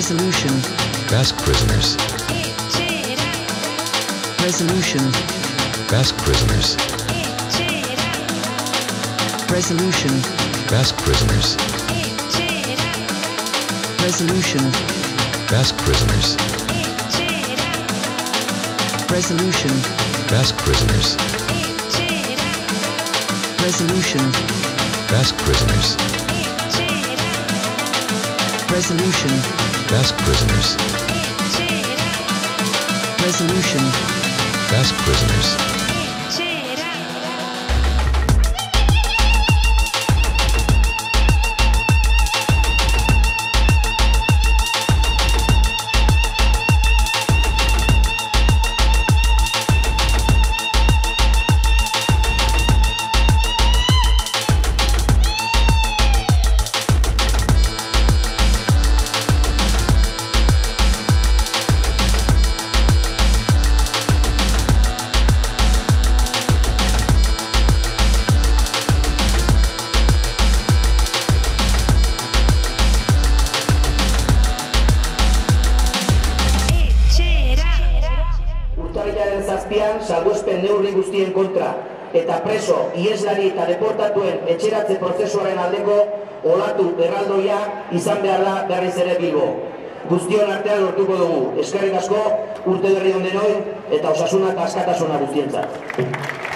Resolution. Basque prisoners. Resolution. Basque prisoners. Resolution. Basque prisoners. Resolution. Basque prisoners. Resolution. Basque prisoners. Resolution. Basque prisoners. Resolution. Basque prisoners. Resolution. Basque prisoners. Urtarrilaren zazpian salbuespen neurri guztien kontra eta preso, ieslari eta deportatuen etxeratze prozesuaren aldeko olatu erraldoia izan behar da berriz ere bilbo. Guztion artean lortuko dugu. Eskerrik asko urte berri on denoi eta osasuna eta askatasuna guztientzat.